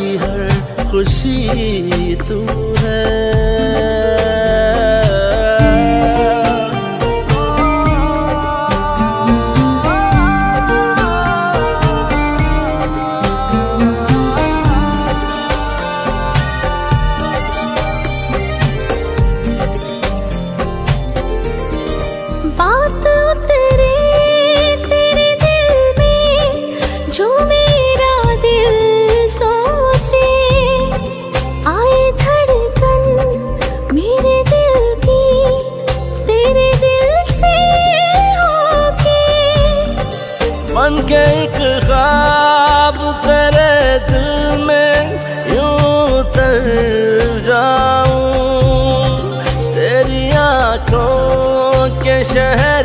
की हर खुशी तू है। बन के एक खाब करे दिल में यूँ तर जाऊँ। तेरी आँखों के शहर